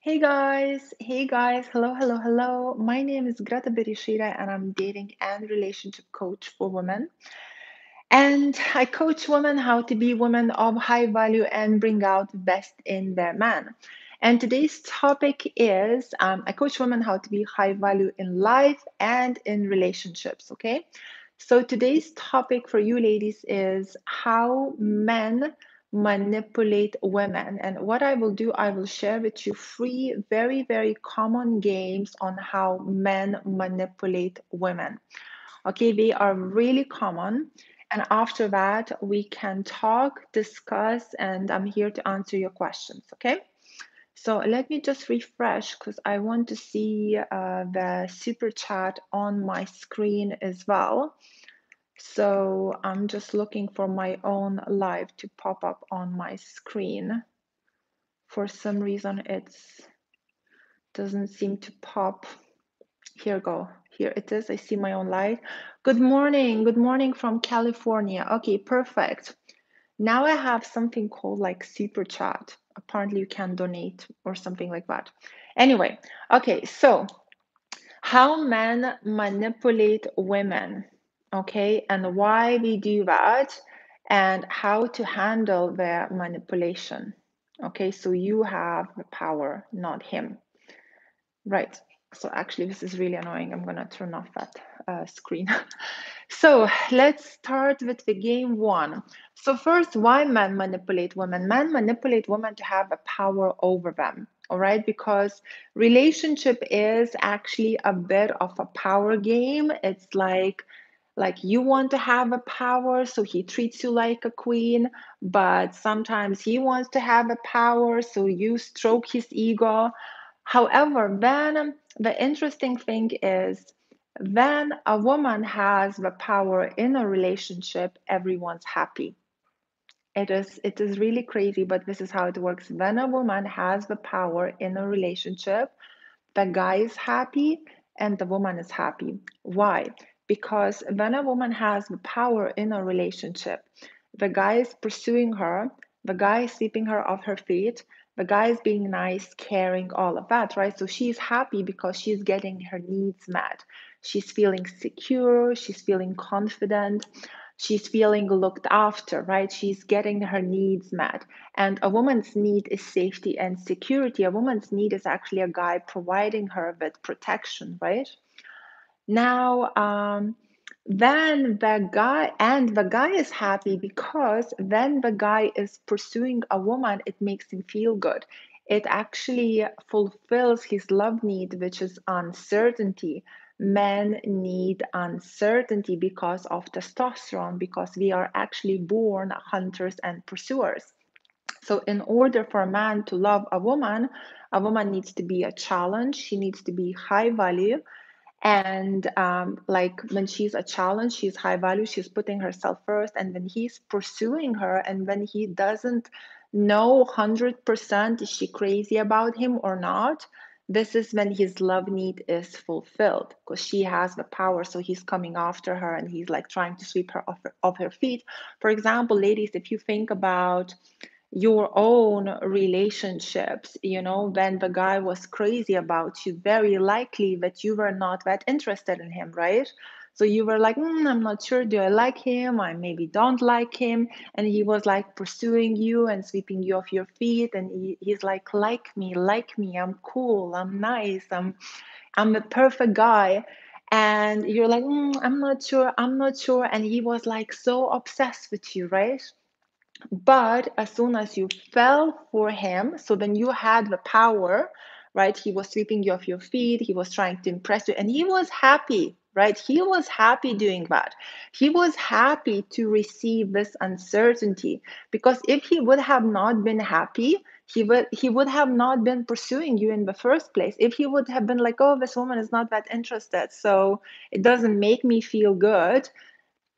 Hey guys, hey guys, hello, hello, hello. My name is Greta Bereisaite and I'm dating and relationship coach for women. And I coach women how to be women of high value and bring out the best in their man. And today's topic is um, I coach women how to be high value in life and in relationships. Okay. So today's topic for you ladies is how men manipulate women. And what I will do, I will share with you three very, very common games on how men manipulate women. Okay, they are really common. And after that, we can talk, discuss, and I'm here to answer your questions. Okay. So let me just refresh because I want to see uh, the super chat on my screen as well. So I'm just looking for my own live to pop up on my screen. For some reason, it doesn't seem to pop. Here go. Here it is. I see my own live. Good morning. Good morning from California. Okay, perfect. Now I have something called like super chat. Apparently you can donate or something like that. Anyway, okay, so how men manipulate women okay, and why we do that, and how to handle their manipulation. Okay, so you have the power, not him. Right. So actually, this is really annoying. I'm gonna turn off that uh, screen. so let's start with the game one. So first, why men manipulate women? Men manipulate women to have a power over them. All right, because relationship is actually a bit of a power game. It's like like you want to have a power so he treats you like a queen but sometimes he wants to have a power so you stroke his ego. However then the interesting thing is when a woman has the power in a relationship everyone's happy. It is it is really crazy but this is how it works. When a woman has the power in a relationship the guy is happy and the woman is happy. Why because when a woman has the power in a relationship, the guy is pursuing her, the guy is sweeping her off her feet, the guy is being nice, caring, all of that, right? So she's happy because she's getting her needs met. She's feeling secure, she's feeling confident, she's feeling looked after, right? She's getting her needs met. And a woman's need is safety and security. A woman's need is actually a guy providing her with protection, right? Now, um, then the guy and the guy is happy because then the guy is pursuing a woman, it makes him feel good. It actually fulfills his love need, which is uncertainty. Men need uncertainty because of testosterone, because we are actually born hunters and pursuers. So, in order for a man to love a woman, a woman needs to be a challenge, she needs to be high value and um, like when she's a challenge she's high value she's putting herself first and when he's pursuing her and when he doesn't know 100% is she crazy about him or not this is when his love need is fulfilled because she has the power. So he's coming after her and he's like trying to sweep her off her, off her feet. For example ladies if you think about your own relationships you know when the guy was crazy about you very likely that you were not that interested in him right? So you were like mm, i'm not sure do i like him? I maybe don't like him. And he was like pursuing you and sweeping you off your feet and he, he's like like me like me i'm cool i'm nice i'm i'm the perfect guy. And you're like mm, i'm not sure i'm not sure. And he was like so obsessed with you right but as soon as you fell for him, so then you had the power, right? He was sweeping you off your feet, he was trying to impress you, and he was happy, right? He was happy doing that. He was happy to receive this uncertainty because if he would have not been happy, he would he would have not been pursuing you in the first place if he would have been like oh this woman is not that interested so it doesn't make me feel good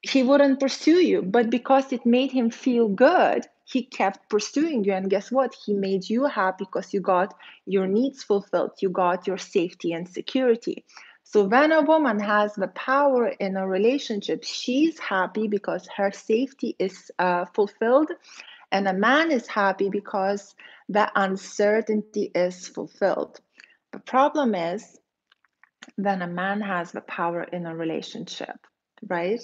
he wouldn't pursue you. But because it made him feel good, he kept pursuing you. And guess what? He made you happy because you got your needs fulfilled, you got your safety and security. So when a woman has the power in a relationship, she's happy because her safety is uh, fulfilled And a man is happy because the uncertainty is fulfilled. The problem is when a man has the power in a relationship, right?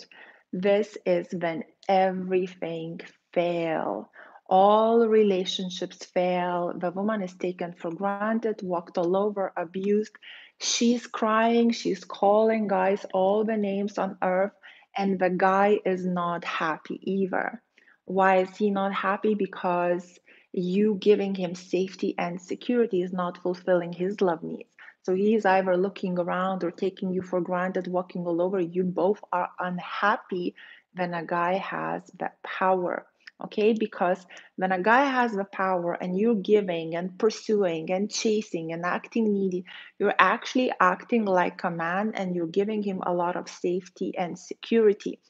This is when everything fail. All relationships fail. The woman is taken for granted, walked all over, abused. She's crying, she's calling guys all the names on earth, and the guy is not happy either. Why is he not happy? Because you giving him safety and security is not fulfilling his love needs. So he's either looking around or taking you for granted, walking all over. You both are unhappy when a guy has that power. Okay, because when a guy has the power and you're giving and pursuing and chasing and acting needy, you're actually acting like a man and you're giving him a lot of safety and security.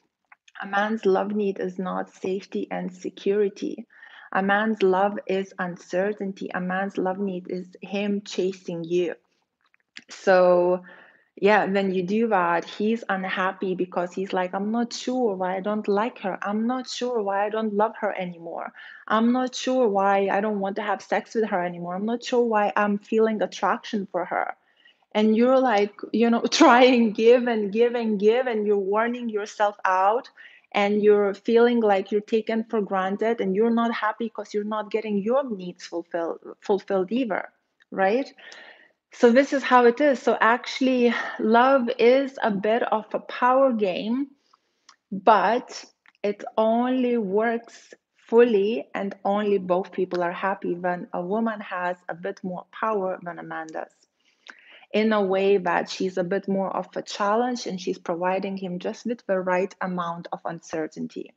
A man's love need is not safety and security. A man's love is uncertainty. A man's love need is him chasing you. So, yeah, when you do that, he's unhappy because he's like, I'm not sure why I don't like her. I'm not sure why I don't love her anymore. I'm not sure why I don't want to have sex with her anymore. I'm not sure why I'm feeling attraction for her. And you're like, you know, try and give and give and give, and you're warning yourself out and you're feeling like you're taken for granted and you're not happy because you're not getting your needs fulfilled fulfilled either right so this is how it is. So actually love is a bit of a power game but it only works fully and only both people are happy when a woman has a bit more power than a man does. In a way that she's a bit more of a challenge and she's providing him just with the right amount of uncertainty.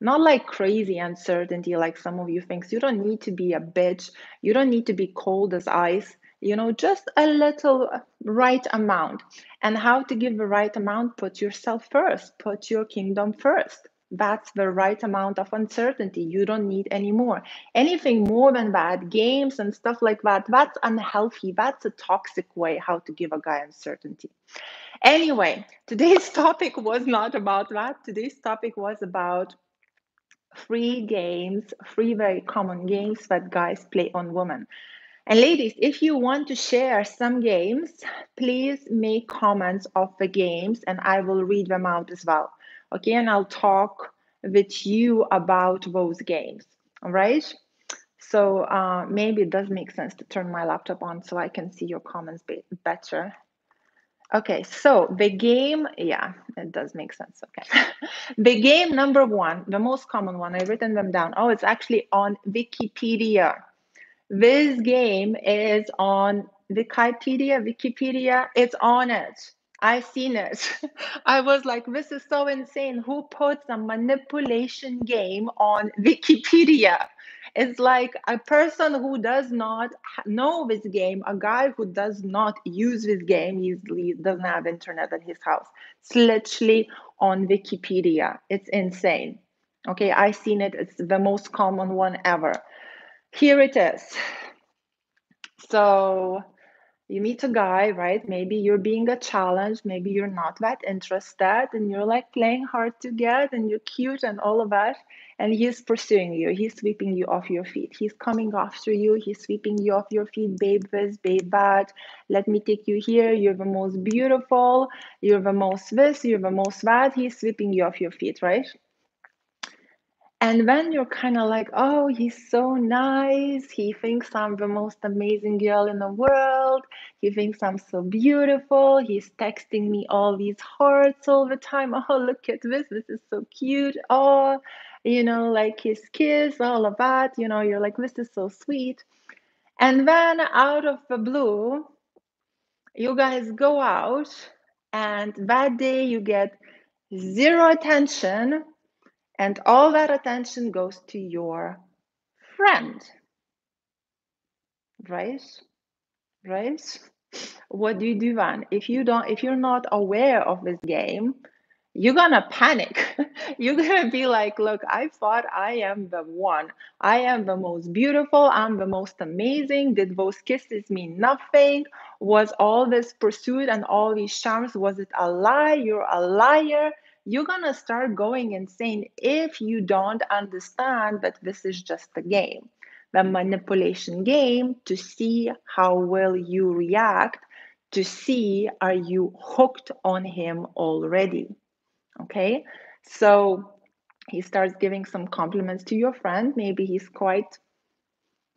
Not like crazy uncertainty like some of you think you don't need to be a bitch. You don't need to be cold as ice you know just a little right amount. And how to give the right amount? Put yourself first. Put your kingdom first. That's the right amount of uncertainty you don't need any more anything more than that games and stuff like that that's unhealthy. That's a toxic way how to give a guy uncertainty. Anyway today's topic was not about that. Today's topic was about free games free very common games that guys play on women and ladies, if you want to share some games, please make comments of the games and I will read them out as well. Okay, and I'll talk with you about those games. All right. So uh, maybe it does make sense to turn my laptop on so I can see your comments be- better. Okay, so the game, yeah, it does make sense. Okay. the game number one, the most common one, I've written them down. Oh, it's actually on Wikipedia. This game is on Wikipedia, Wikipedia, it's on it. I've seen it. I was like, this is so insane. Who puts a manipulation game on Wikipedia? It's like a person who does not know this game, a guy who does not use this game, he doesn't have internet at his house. It's literally on Wikipedia. It's insane. Okay, I've seen it. It's the most common one ever. Here it is. So you meet a guy, right? Maybe you're being a challenge, maybe you're not that interested, and you're like playing hard to get, and you're cute and all of that. And he's pursuing you, he's sweeping you off your feet, he's coming after you, he's sweeping you off your feet, babe this, babe that. Let me take you here, you're the most beautiful, you're the most this, you're the most that. He's sweeping you off your feet, right? And then you're kind of like, oh, he's so nice. He thinks I'm the most amazing girl in the world. He thinks I'm so beautiful. He's texting me all these hearts all the time. Oh, look at this. This is so cute. Oh, you know, like his kiss, all of that. You know, you're like, this is so sweet. And then out of the blue, you guys go out, and that day you get zero attention and all that attention goes to your friend. Right? Right? What do you do then? If you don't if you're not aware of this game, you're gonna panic. you're gonna be like, look, I thought I am the one. I am the most beautiful. I'm the most amazing. Did those kisses mean nothing? Was all this pursuit and all these charms, was it a lie? You're a liar you're gonna start going insane if you don't understand that this is just a game, the manipulation game to see how will you react, to see are you hooked on him already. Okay, so he starts giving some compliments to your friend. Maybe he's quite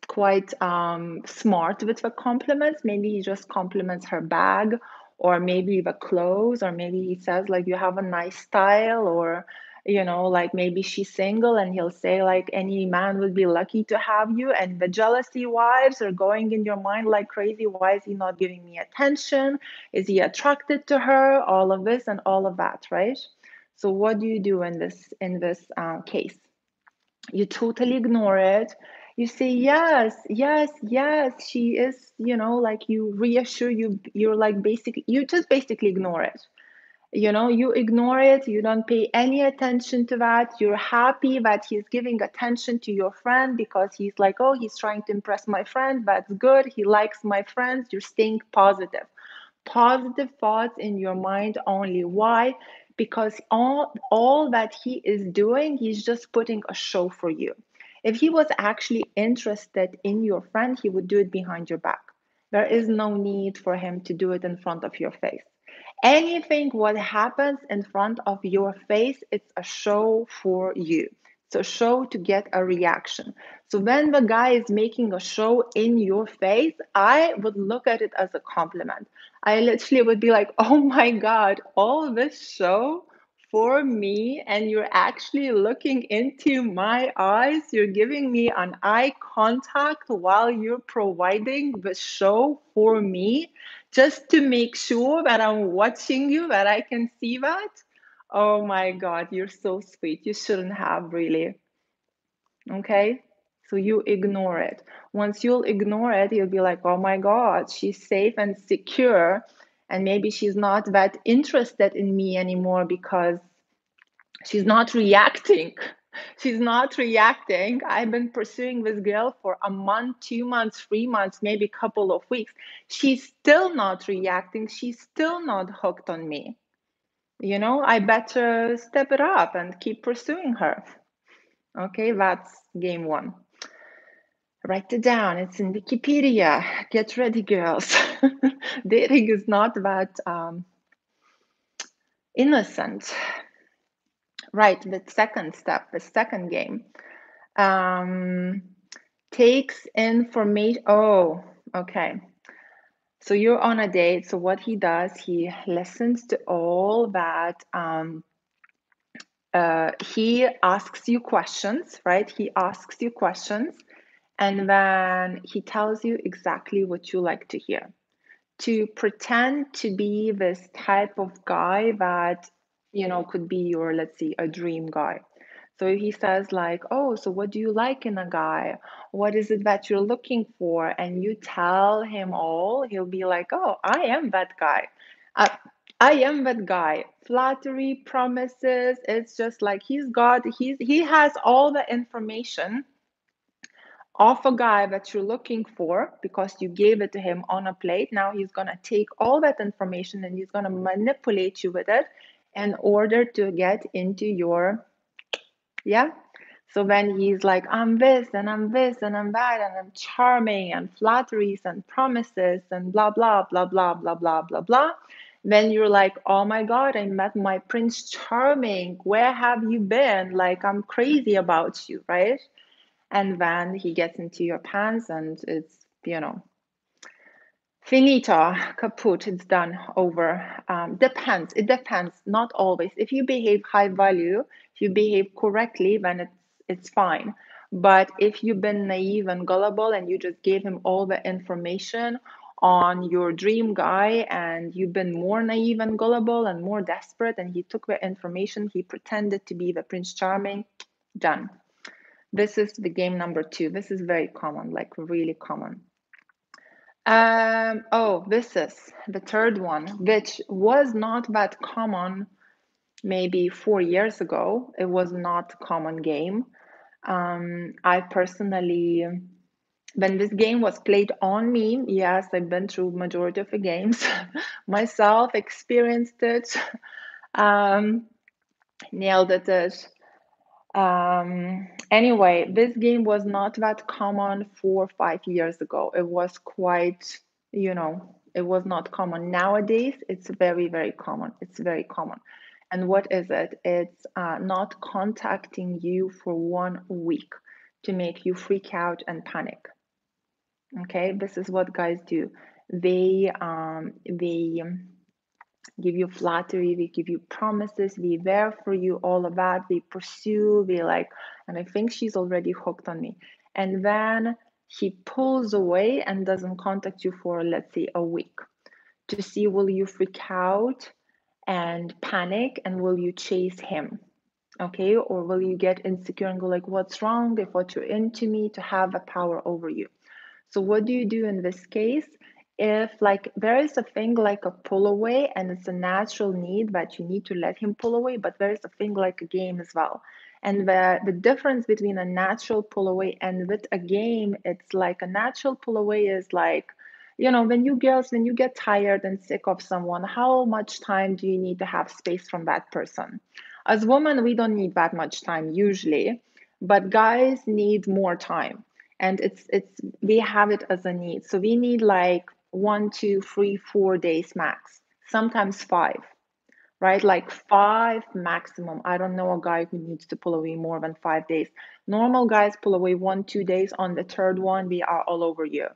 quite um, smart with the compliments. Maybe he just compliments her bag, or maybe the clothes, or maybe he says like you have a nice style, or you know like maybe she's single and he'll say like any man would be lucky to have you and the jealousy wives are going in your mind like crazy why is he not giving me attention? Is he attracted to her? All of this and all of that right? So what do you do in this in this uh, case? You totally ignore it you say yes yes yes. She is you know like you reassure you you're like basically you just basically ignore it. You know you ignore it you don't pay any attention to that. You're happy that he's giving attention to your friend because he's like oh he's trying to impress my friend. That's good. He likes my friends. You're staying positive. Positive thoughts in your mind only. Why? Because all all that he is doing he's just putting a show for you if he was actually interested in your friend, he would do it behind your back. There is no need for him to do it in front of your face. Anything what happens in front of your face, it's a show for you. It's a show to get a reaction. So when the guy is making a show in your face, I would look at it as a compliment. I literally would be like, oh my God, all this show for me and you're actually looking into my eyes. You're giving me an eye contact while you're providing the show for me just to make sure that I'm watching you, that I can see that. Oh my God, you're so sweet. You shouldn't have really. Okay? So you ignore it. Once you'll ignore it, you'll be like, oh my God, she's safe and secure and maybe she's not that interested in me anymore because she's not reacting. She's not reacting. I've been pursuing this girl for a month two months three months maybe a couple of weeks. She's still not reacting. She's still not hooked on me. You know i better step it up and keep pursuing her. Okay that's game one write it down. It's in Wikipedia. Get ready, girls. Dating is not that um, innocent. Right, the second step, the second game, um, takes information. Oh, okay. So you're on a date. So what he does, he listens to all that. Um, uh, he asks you questions, right? He asks you questions and then he tells you exactly what you like to hear. To pretend to be this type of guy that, you know, could be your, let's see, a dream guy. So he says, like, oh, so what do you like in a guy? What is it that you're looking for? And you tell him all, he'll be like, oh, I am that guy. Uh, I am that guy. Flattery, promises. It's just like he's got, he's, he has all the information of a guy that you're looking for because you gave it to him on a plate. Now he's going to take all that information and he's going to manipulate you with it in order to get into your, yeah. So then he's like, I'm this and I'm this and I'm that and I'm charming and flatteries and promises and blah, blah, blah, blah, blah, blah, blah, blah. Then you're like, oh my God, I met my Prince Charming. Where have you been? Like, I'm crazy about you, right? And then he gets into your pants and it's you know finito kaput it's done over. Um, depends it depends not always. If you behave high value if you behave correctly then it's it's fine. But if you've been naive and gullible and you just gave him all the information on your dream guy and you've been more naive and gullible and more desperate and he took the information he pretended to be the prince charming done this is the game number two. This is very common, like really common. Um, oh, this is the third one, which was not that common maybe four years ago. It was not a common game. Um, I personally, when this game was played on me, yes, I've been through majority of the games myself, experienced it. Um, nailed it. Um, anyway, this game was not that common four or five years ago. It was quite, you know, it was not common. Nowadays, it's very, very common. It's very common. And what is it? It's uh, not contacting you for one week to make you freak out and panic. Okay, this is what guys do. They um, they give you flattery, they give you promises, they there for you, all of that. They pursue, they like, and I think she's already hooked on me. And then he pulls away and doesn't contact you for let's say a week to see will you freak out and panic and will you chase him okay or will you get insecure and go like what's wrong if what you're into me to have a power over you so what do you do in this case if like there is a thing like a pull away and it's a natural need that you need to let him pull away but there is a thing like a game as well. And the the difference between a natural pull away and with a game it's like a natural pull away is like you know when you girls when you get tired and sick of someone how much time do you need to have space from that person? As women we don't need that much time usually but guys need more time. And it's it's we have it as a need. So we need like one two three four days max sometimes five right like five maximum i don't know a guy who needs to pull away more than five days normal guys pull away one two days on the third one we are all over you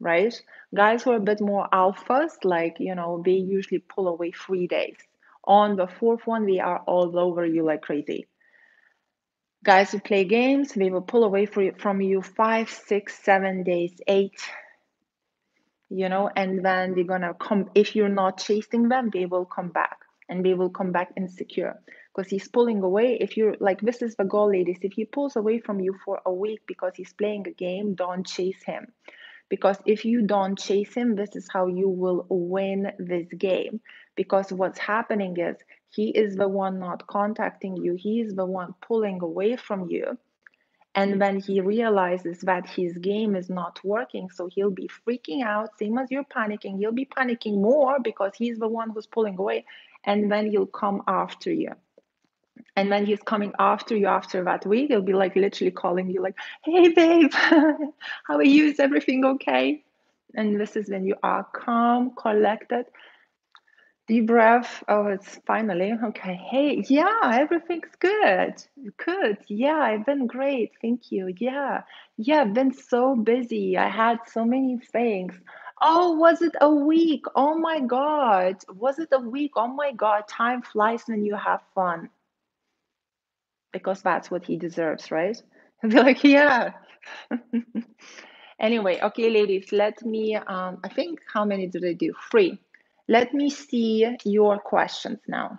right? Guys who are a bit more alphas, like, you know, they usually pull away three days. On the fourth one, we are all over you like crazy. Guys who play games, they will pull away from you five, six, seven days, eight, you know, and then they're gonna come. If you're not chasing them, they will come back and they will come back insecure because he's pulling away. If you're like, this is the goal, ladies. If he pulls away from you for a week because he's playing a game, don't chase him because if you don't chase him, this is how you will win this game. Because what's happening is he is the one not contacting you, he is the one pulling away from you. And when he realizes that his game is not working, so he'll be freaking out, same as you're panicking, he'll be panicking more because he's the one who's pulling away, and then he'll come after you. And when he's coming after you after that week, he'll be like literally calling you, like, hey, babe, how are you? Is everything okay? And this is when you are calm, collected. Deep breath. Oh, it's finally okay. Hey, yeah, everything's good. Good. Yeah, I've been great. Thank you. Yeah. Yeah, I've been so busy. I had so many things. Oh, was it a week? Oh my God. Was it a week? Oh my God. Time flies when you have fun because that's what he deserves, right? Be like, yeah. anyway, okay, ladies, let me, um, I think, how many did I do? Three. Let me see your questions now.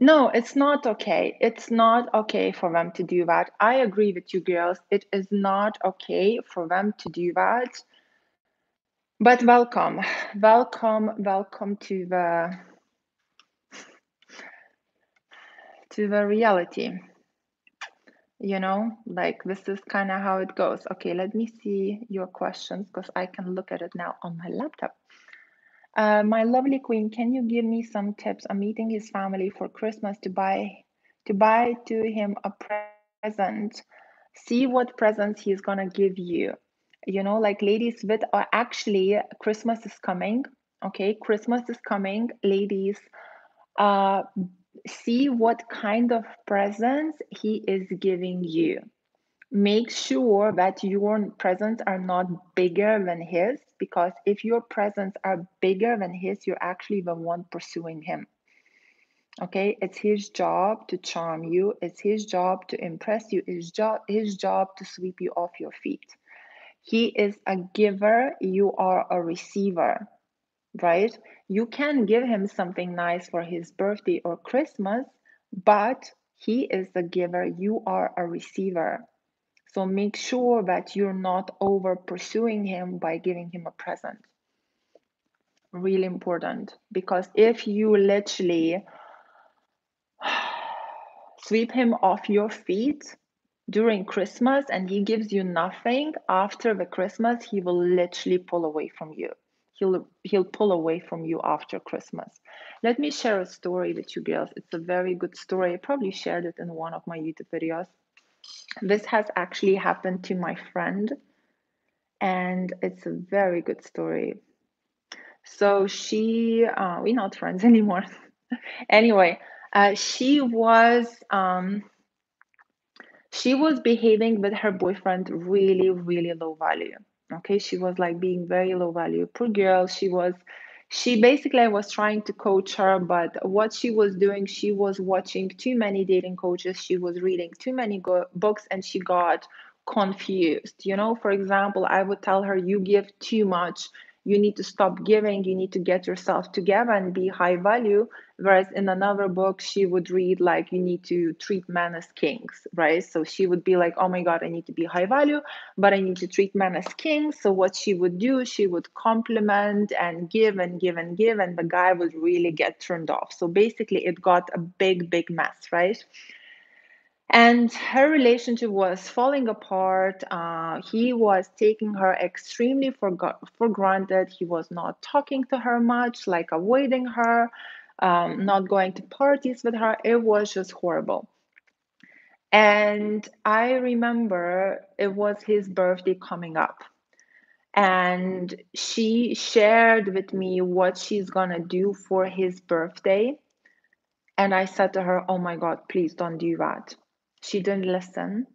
No, it's not okay. It's not okay for them to do that. I agree with you, girls. It is not okay for them to do that. But welcome, welcome, welcome to the to the reality you know like this is kind of how it goes okay let me see your questions because i can look at it now on my laptop uh, my lovely queen can you give me some tips i'm meeting his family for christmas to buy to buy to him a present? See what presents he's gonna give you. You know like ladies with uh, actually christmas is coming okay? Christmas is coming ladies uh see what kind of presents he is giving you. Make sure that your presents are not bigger than his, because if your presents are bigger than his, you're actually the one pursuing him. Okay, it's his job to charm you, it's his job to impress you, it's job, his job to sweep you off your feet. He is a giver, you are a receiver right? You can give him something nice for his birthday or Christmas, but he is the giver, you are a receiver. So make sure that you're not over pursuing him by giving him a present. Really important because if you literally sweep him off your feet during Christmas and he gives you nothing after the Christmas, he will literally pull away from you. He'll he'll pull away from you after christmas. Let me share a story with you girls. It's a very good story. I probably shared it in one of my youtube videos this has actually happened to my friend and it's a very good story. So she uh, we're not friends anymore. Anyway uh, she was um, she was behaving with her boyfriend really really low value. Okay? She was like being very low value. Poor girl she was she basically was trying to coach her but what she was doing she was watching too many dating coaches. She was reading too many go- books and she got confused. You know for example i would tell her you give too much you need to stop giving you need to get yourself together and be high value. Whereas in another book she would read like you need to treat men as kings right? So she would be like oh my god i need to be high value but i need to treat men as kings. So what she would do she would compliment and give and give and give and the guy would really get turned off. So basically it got a big big mess right and her relationship was falling apart. Uh, he was taking her extremely for, for granted. He was not talking to her much, like avoiding her, um, not going to parties with her. It was just horrible. And I remember it was his birthday coming up. And she shared with me what she's gonna do for his birthday. And I said to her, Oh my God, please don't do that she didn't listen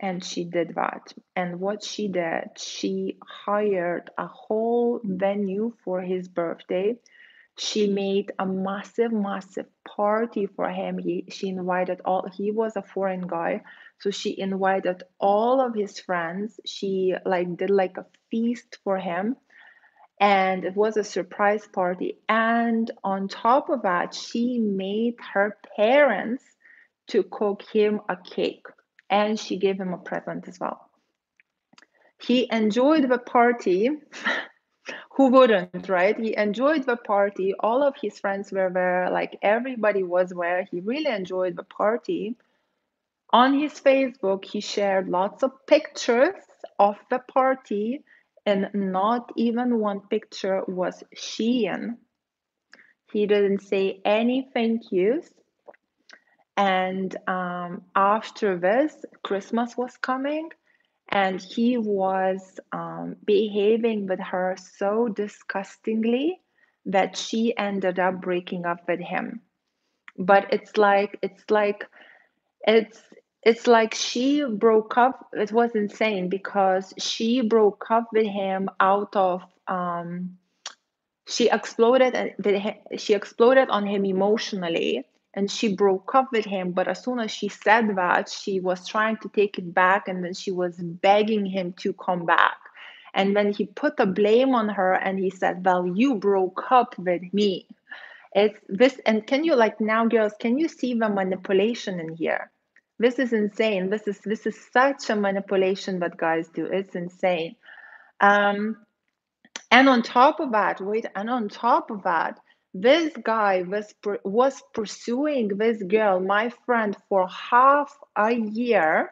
and she did that. And what she did, she hired a whole venue for his birthday. She made a massive, massive party for him. He, she invited all, he was a foreign guy. So she invited all of his friends. She like did like a feast for him. And it was a surprise party. And on top of that, she made her parents to cook him a cake and she gave him a present as well. He enjoyed the party. Who wouldn't, right? He enjoyed the party. All of his friends were there, like everybody was there. He really enjoyed the party. On his Facebook, he shared lots of pictures of the party, and not even one picture was Shein. He didn't say any thank yous. And um, after this, Christmas was coming, and he was um, behaving with her so disgustingly that she ended up breaking up with him. But it's like it's like it's it's like she broke up. It was insane because she broke up with him out of um, she exploded and she exploded on him emotionally and she broke up with him but as soon as she said that she was trying to take it back and then she was begging him to come back. And then he put the blame on her and he said well you broke up with me. It's this and can you like now girls can you see the manipulation in here? This is insane. This is this is such a manipulation that guys do. It's insane. Um and on top of that wait and on top of that this guy was was pursuing this girl my friend for half a year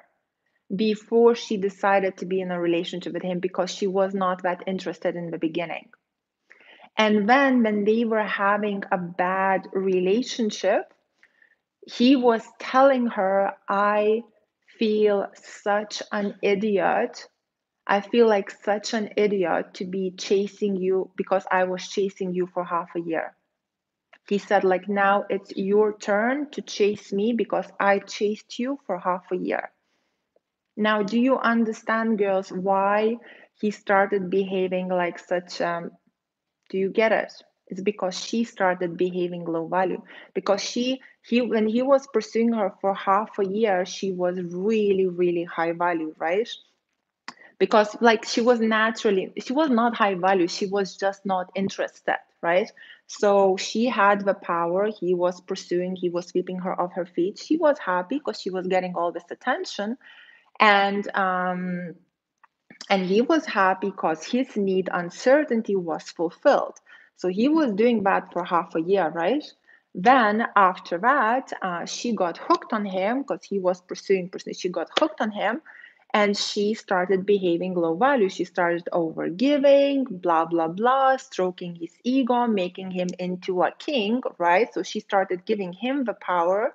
before she decided to be in a relationship with him because she was not that interested in the beginning. And then when they were having a bad relationship he was telling her i feel such an idiot. I feel like such an idiot to be chasing you because I was chasing you for half a year he said like now it's your turn to chase me because i chased you for half a year. Now do you understand girls why he started behaving like such um do you get it? It's because she started behaving low value. Because she he when he was pursuing her for half a year she was really really high value right? Because like she was naturally she was not high value. She was just not interested right? So she had the power. He was pursuing he was sweeping her off her feet. She was happy because she was getting all this attention. And um and he was happy because his need uncertainty was fulfilled. So he was doing that for half a year right? Then after that uh, she got hooked on him because he was pursuing pursuing. She got hooked on him and she started behaving low value. She started over giving, blah, blah, blah, stroking his ego, making him into a king, right? So she started giving him the power,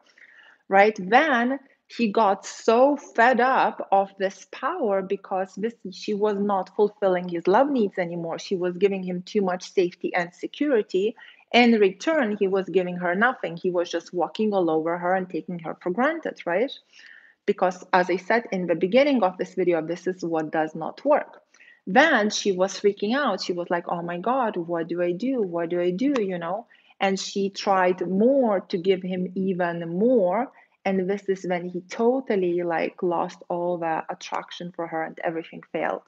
right? Then he got so fed up of this power because this she was not fulfilling his love needs anymore. She was giving him too much safety and security. In return, he was giving her nothing. He was just walking all over her and taking her for granted, right? Because as I said in the beginning of this video, this is what does not work. Then she was freaking out. She was like, oh my God, what do I do? What do I do? You know? And she tried more to give him even more. And this is when he totally like lost all the attraction for her and everything failed.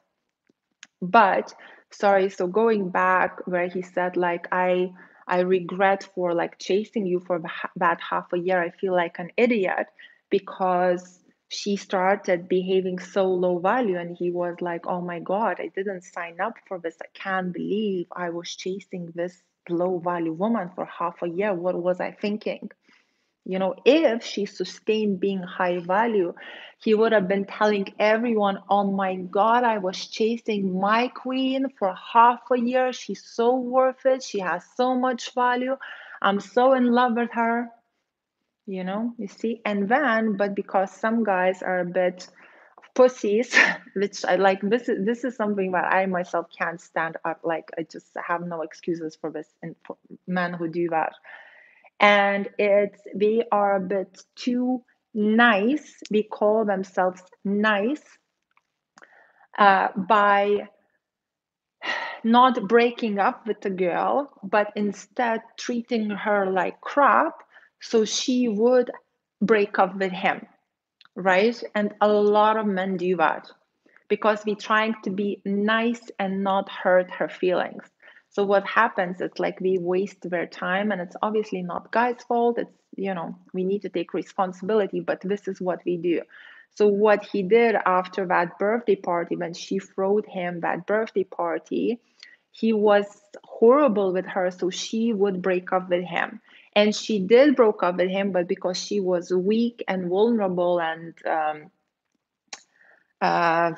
But sorry, so going back where he said like I I regret for like chasing you for that half a year. I feel like an idiot because she started behaving so low value and he was like oh my god i didn't sign up for this. I can't believe i was chasing this low value woman for half a year. What was i thinking? You know if she sustained being high value he would have been telling everyone oh my god i was chasing my queen for half a year. She's so worth it. She has so much value. I'm so in love with her you know you see and then but because some guys are a bit pussies which i like this is this is something that i myself can't stand up like i just have no excuses for this and for men who do that. And it's they are a bit too nice they call themselves nice uh, by not breaking up with the girl but instead treating her like crap so she would break up with him, right? And a lot of men do that because we're trying to be nice and not hurt her feelings. So what happens is like we waste their time and it's obviously not guy's fault. It's, you know, we need to take responsibility, but this is what we do. So what he did after that birthday party, when she threw him that birthday party, he was horrible with her. So she would break up with him and she did broke up with him but because she was weak and vulnerable and um, uh,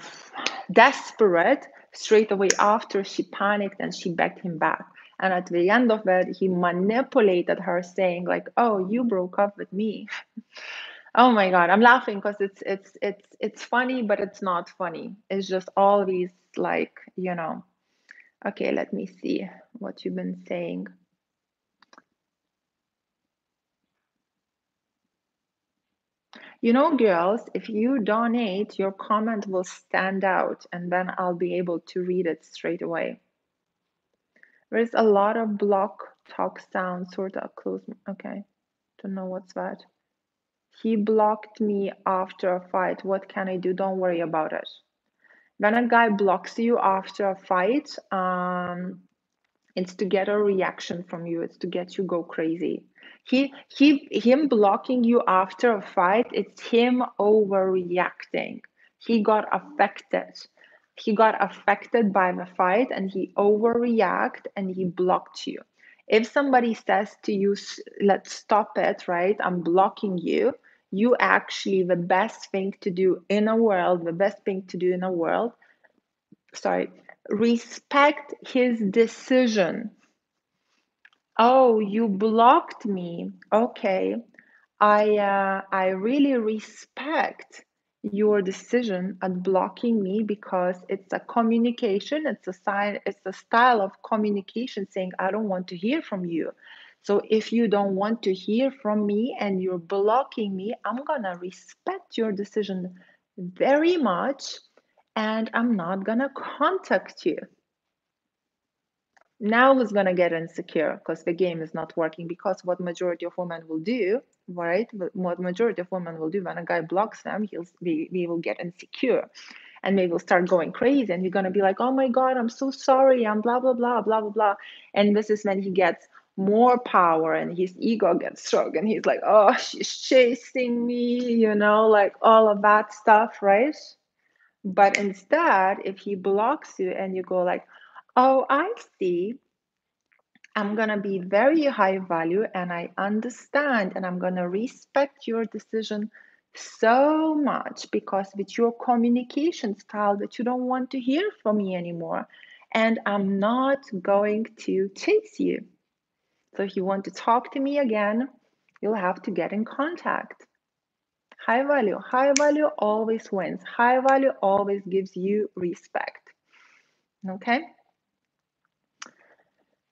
desperate straight away after she panicked and she begged him back. And at the end of it he manipulated her saying like oh you broke up with me. Oh my god i'm laughing because it's it's it's it's funny but it's not funny. It's just all these like you know. Okay let me see what you've been saying You know, girls, if you donate, your comment will stand out and then I'll be able to read it straight away. There's a lot of block talk sound, sort of close. Okay, don't know what's that. He blocked me after a fight. What can I do? Don't worry about it. When a guy blocks you after a fight, um, it's to get a reaction from you. It's to get you go crazy he he him blocking you after a fight it's him overreacting. He got affected. He got affected by the fight and he overreact and he blocked you. If somebody says to you let's stop it right i'm blocking you you actually the best thing to do in a world the best thing to do in a world sorry respect his decision Oh, you blocked me. Okay. I uh, I really respect your decision at blocking me because it's a communication, it's a sign, it's a style of communication saying I don't want to hear from you. So if you don't want to hear from me and you're blocking me, I'm gonna respect your decision very much and I'm not gonna contact you now who's going to get insecure because the game is not working because what majority of women will do right what majority of women will do when a guy blocks them he'll be, we will get insecure. And they will start going crazy and you're going to be like oh my god i'm so sorry i'm blah blah blah blah blah blah. And this is when he gets more power and his ego gets strong and he's like oh she's chasing me you know like all of that stuff right? But instead if he blocks you and you go like Oh, I see. I'm going to be very high value and I understand and I'm going to respect your decision so much because with your communication style that you don't want to hear from me anymore. And I'm not going to chase you. So if you want to talk to me again, you'll have to get in contact. High value, high value always wins. High value always gives you respect. Okay?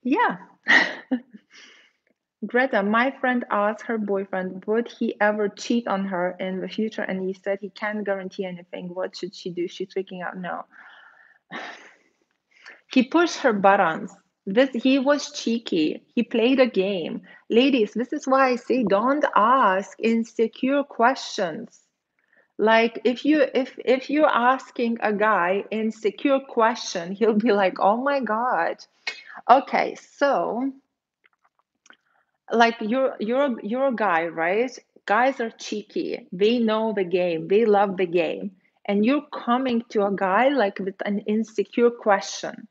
Yeah. Greta, my friend asked her boyfriend, would he ever cheat on her in the future? And he said he can't guarantee anything. What should she do? She's freaking out. now. He pushed her buttons. This he was cheeky. He played a game. Ladies, this is why I say don't ask insecure questions. Like if you if if you're asking a guy insecure question, he'll be like, "Oh my god." Okay, so like you're you're you're a guy, right? Guys are cheeky. They know the game. They love the game. And you're coming to a guy like with an insecure question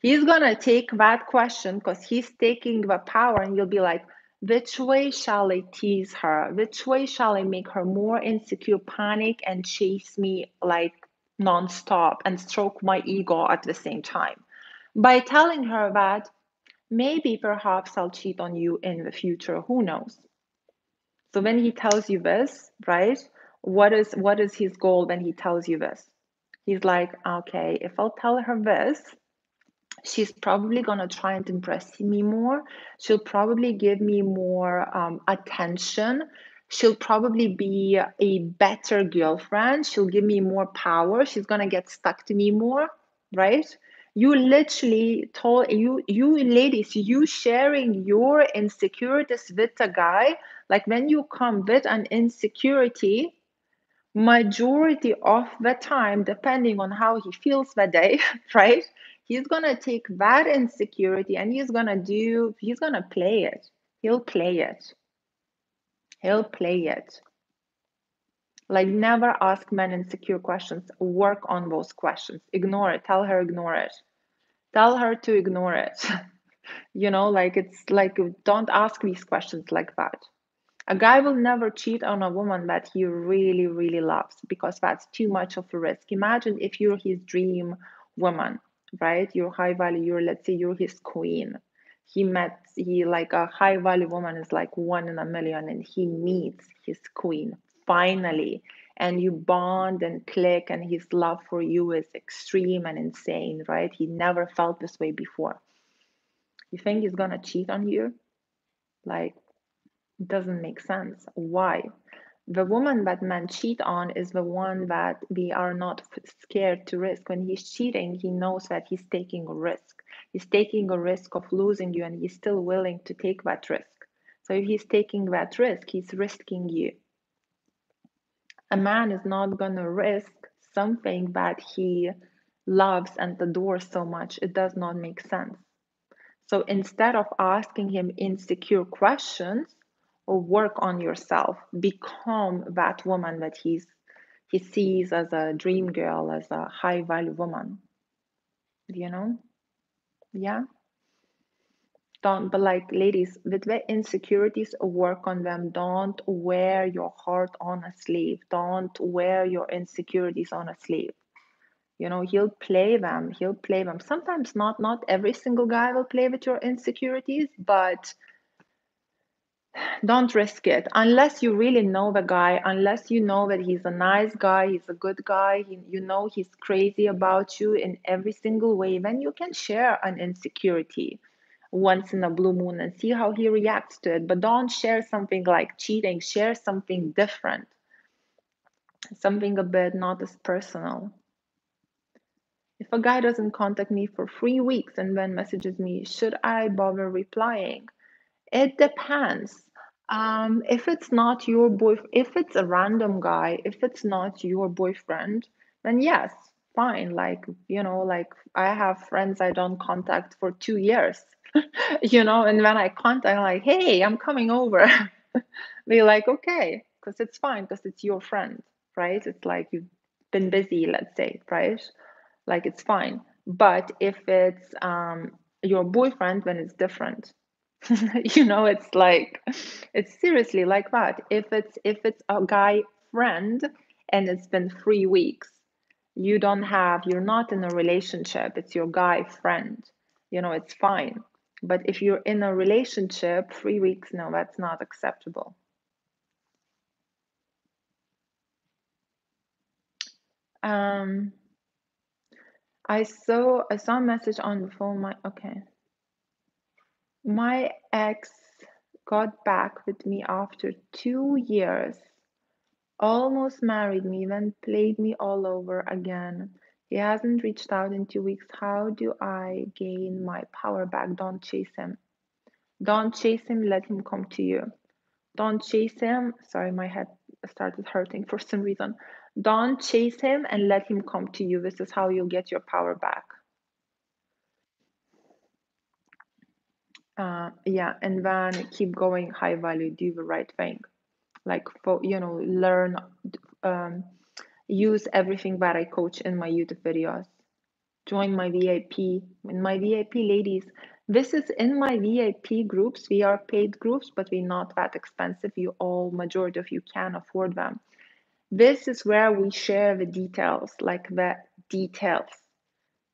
he's gonna take that question because he's taking the power and you'll be like which way shall i tease her which way shall i make her more insecure panic and chase me like nonstop and stroke my ego at the same time by telling her that maybe perhaps i'll cheat on you in the future who knows so when he tells you this right what is what is his goal when he tells you this he's like okay if i'll tell her this she's probably going to try and impress me more. She'll probably give me more um, attention. She'll probably be a better girlfriend. She'll give me more power. She's going to get stuck to me more, right? You literally told you you ladies, you sharing your insecurities with a guy, like when you come with an insecurity, majority of the time, depending on how he feels that day, right? he's gonna take that insecurity and he's gonna do he's gonna play it. He'll play it. He'll play it. Like never ask men insecure questions. Work on those questions. Ignore it. Tell her ignore it tell her to ignore it you know like it's like don't ask these questions like that a guy will never cheat on a woman that he really really loves because that's too much of a risk imagine if you're his dream woman right? You're high value, you're, let's say, you're his queen. He met, he like a high value woman is like one in a million, and he meets his queen finally. And you bond and click, and his love for you is extreme and insane, right? He never felt this way before. You think he's gonna cheat on you? Like, it doesn't make sense. Why? the woman that men cheat on is the one that we are not scared to risk. When he's cheating, he knows that he's taking a risk. He's taking a risk of losing you, and he's still willing to take that risk. So if he's taking that risk, he's risking you. A man is not going to risk something that he loves and adores so much. It does not make sense. So instead of asking him insecure questions, or work on yourself become that woman that he's he sees as a dream girl as a high value woman you know yeah don't but like ladies with the insecurities work on them. Don't wear your heart on a sleeve. Don't wear your insecurities on a sleeve. You know he'll play them. He'll play them. Sometimes not not every single guy will play with your insecurities but don't risk it. Unless you really know the guy unless you know that he's a nice guy he's a good guy he, you know he's crazy about you in every single way then you can share an insecurity once in a blue moon and see how he reacts to it. But don't share something like cheating. Share something different. Something a bit not as personal. If a guy doesn't contact me for three weeks and then messages me should i bother replying? It depends. Um, if it's not your boy, if it's a random guy, if it's not your boyfriend, then yes, fine. Like, you know, like I have friends I don't contact for two years, you know, and when I contact, like, hey, I'm coming over. They're like, okay, because it's fine, because it's your friend, right? It's like you've been busy, let's say, right? Like it's fine. But if it's um, your boyfriend, then it's different you know it's like it's seriously like that if it's if it's a guy friend and it's been three weeks. You don't have, you're not in a relationship, it's your guy friend. You know, it's fine. But if you're in a relationship, three weeks, no, that's not acceptable. Um, I saw I saw a message on the phone. My okay. My ex got back with me after two years, almost married me, then played me all over again. He hasn't reached out in two weeks. How do I gain my power back? Don't chase him. Don't chase him, let him come to you. Don't chase him. Sorry, my head started hurting for some reason. Don't chase him and let him come to you. This is how you'll get your power back. Uh, yeah, and then keep going high value, do the right thing. Like, for, you know, learn, um, use everything that I coach in my YouTube videos. Join my VIP. In my VIP, ladies, this is in my VIP groups. We are paid groups, but we're not that expensive. You all, majority of you can afford them. This is where we share the details, like the details.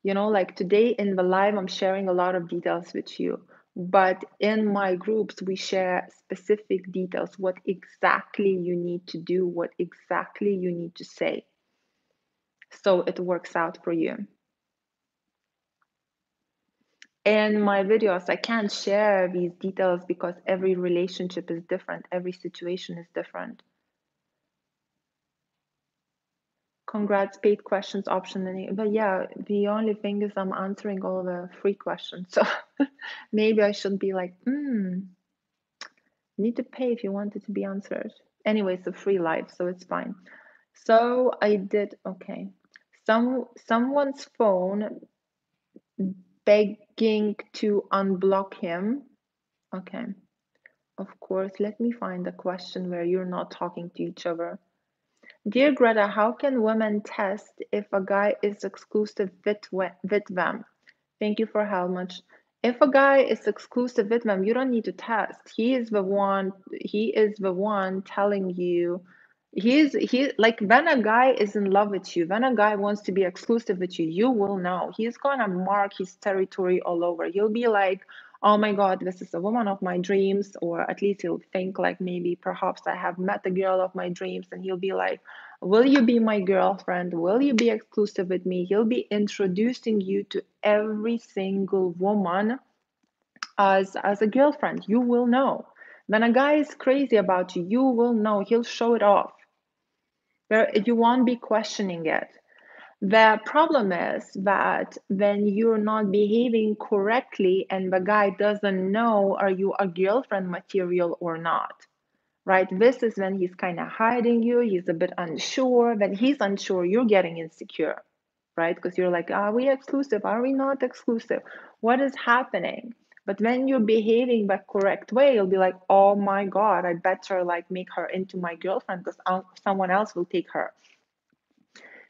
You know, like today in the live, I'm sharing a lot of details with you. But in my groups, we share specific details, what exactly you need to do, what exactly you need to say. So it works out for you. In my videos, I can't share these details because every relationship is different, every situation is different. Congrats, paid questions option. But yeah, the only thing is I'm answering all the free questions. So maybe I should be like, hmm, need to pay if you want it to be answered. Anyway, it's a free live, so it's fine. So I did okay. Some someone's phone begging to unblock him. Okay. Of course, let me find a question where you're not talking to each other. Dear Greta, how can women test if a guy is exclusive with, with them? Thank you for how much. If a guy is exclusive with them, you don't need to test. He is the one. He is the one telling you. He's he like when a guy is in love with you, when a guy wants to be exclusive with you, you will know. He's gonna mark his territory all over. He'll be like, oh my god this is a woman of my dreams or at least he'll think like maybe perhaps i have met the girl of my dreams and he'll be like will you be my girlfriend? Will you be exclusive with me? He'll be introducing you to every single woman as as a girlfriend. You will know. When a guy is crazy about you you will know. He'll show it off. You won't be questioning it the problem is that when you're not behaving correctly and the guy doesn't know are you a girlfriend material or not, right? This is when he's kind of hiding you, he's a bit unsure. When he's unsure, you're getting insecure, right? Because you're like, are we exclusive? Are we not exclusive? What is happening? But when you're behaving the correct way, you'll be like, oh my God, I better like make her into my girlfriend because someone else will take her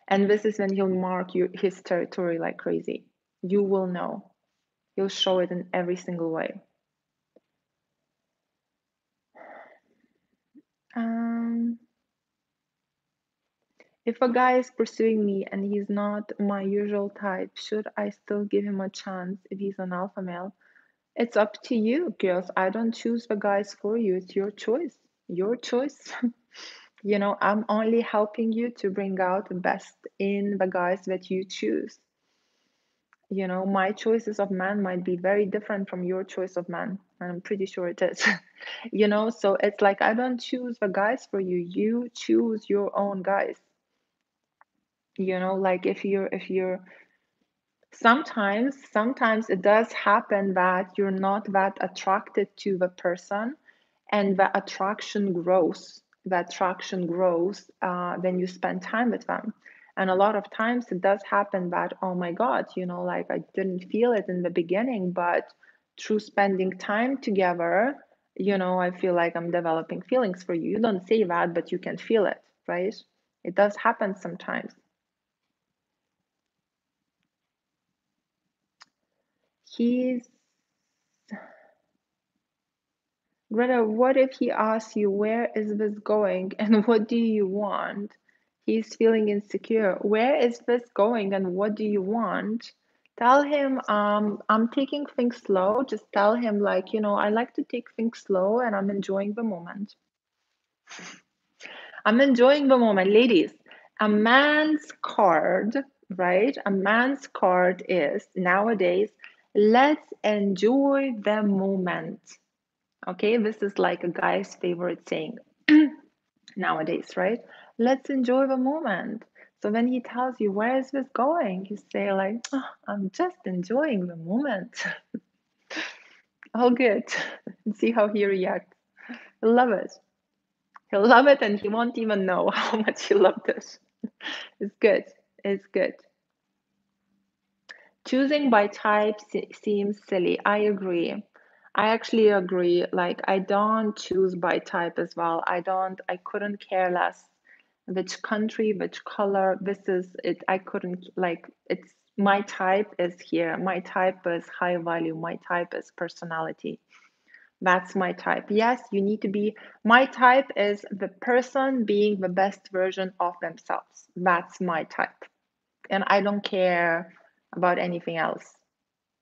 and this is when he'll mark you, his territory like crazy. You will know. He'll show it in every single way. Um, if a guy is pursuing me and he's not my usual type, should I still give him a chance if he's an alpha male? It's up to you, girls. I don't choose the guys for you. It's your choice. Your choice. you know i'm only helping you to bring out the best in the guys that you choose. You know my choices of man might be very different from your choice of man and i'm pretty sure it is. You know so it's like i don't choose the guys for you you choose your own guys. You know like if you're if you're sometimes sometimes it does happen that you're not that attracted to the person and the attraction grows that traction grows uh, when you spend time with them. And a lot of times it does happen that, oh my God, you know, like I didn't feel it in the beginning, but through spending time together, you know, I feel like I'm developing feelings for you. You don't say that, but you can feel it, right? It does happen sometimes. He's Greta, what if he asks you, where is this going and what do you want? He's feeling insecure. Where is this going and what do you want? Tell him, um, I'm taking things slow. Just tell him, like, you know, I like to take things slow and I'm enjoying the moment. I'm enjoying the moment. Ladies, a man's card, right? A man's card is nowadays, let's enjoy the moment. Okay, this is like a guy's favorite saying nowadays, right? Let's enjoy the moment. So when he tells you, where is this going? You say, like, oh, I'm just enjoying the moment. All good. See how he reacts. I love it. He'll love it and he won't even know how much he loved it. It's good. It's good. Choosing by type seems silly. I agree. I actually agree. Like, I don't choose by type as well. I don't, I couldn't care less which country, which color. This is it. I couldn't, like, it's my type is here. My type is high value. My type is personality. That's my type. Yes, you need to be. My type is the person being the best version of themselves. That's my type. And I don't care about anything else.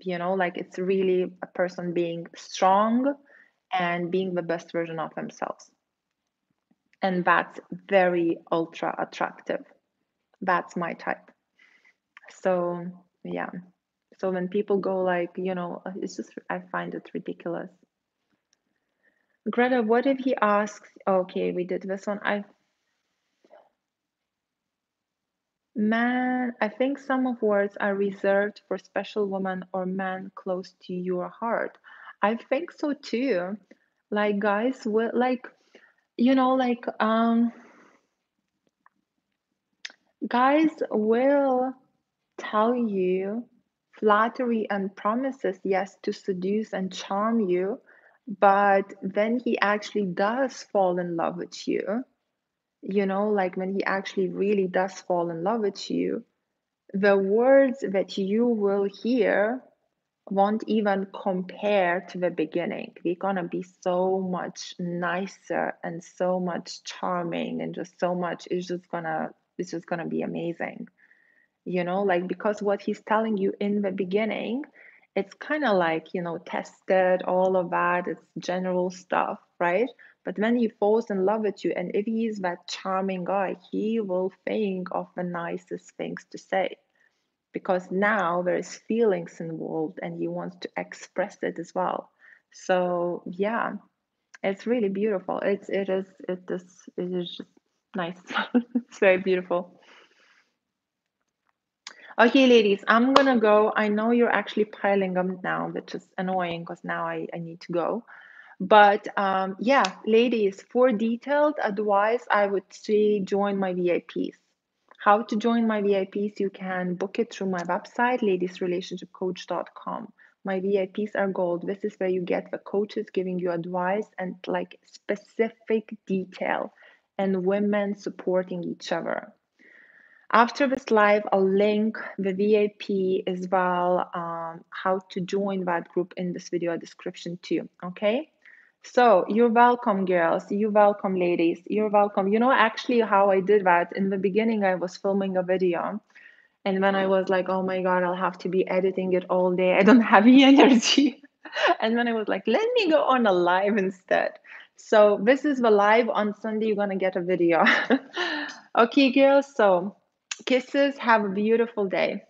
You know, like it's really a person being strong and being the best version of themselves. And that's very ultra attractive. That's my type. So, yeah. So when people go like, you know, uh, it's just, I find it ridiculous Greta, what if he asks? Okay, we did this one. I man, I think some of words are reserved for special women or men close to your heart. I think so too. Like guys will like, you know, like um, guys will tell you flattery and promises, yes, to seduce and charm you but then he actually does fall in love with you, you know, like when he actually really does fall in love with you, the words that you will hear won't even compare to the beginning. They're gonna be so much nicer and so much charming and just so much, it's just gonna, it's just gonna be amazing. You know, like because what he's telling you in the beginning it's kind of like you know tested all of that it's general stuff right but when he falls in love with you and if he's that charming guy he will think of the nicest things to say. Because now there's feelings involved and he wants to express it as well. So yeah it's really beautiful. It's it is it is it is just nice. It's very beautiful. Okay, ladies, I'm gonna go. I know you're actually piling up now, which is annoying because now I, I need to go. But um, yeah, ladies, for detailed advice, I would say join my VIPs. How to join my VIPs, you can book it through my website, ladiesrelationshipcoach.com. My VIPs are gold. This is where you get the coaches giving you advice and like specific detail and women supporting each other. After this live, I'll link the VIP as well, um, how to join that group in this video description too, okay? So you're welcome, girls. You're welcome, ladies. You're welcome. You know, actually how I did that, in the beginning, I was filming a video. And when I was like, oh my God, I'll have to be editing it all day. I don't have the energy. and then I was like, let me go on a live instead. So this is the live on Sunday. You're going to get a video. okay, girls. So Kisses. Have a beautiful day.